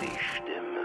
die Stimme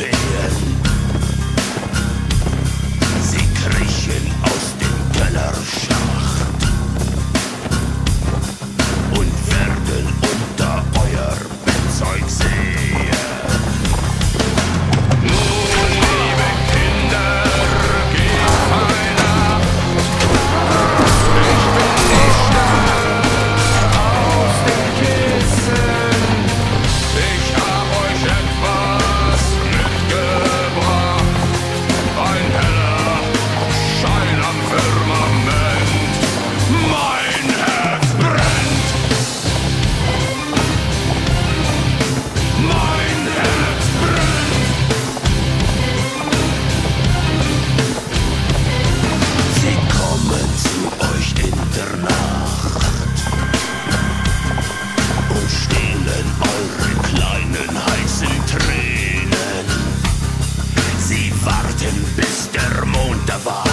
something Divine.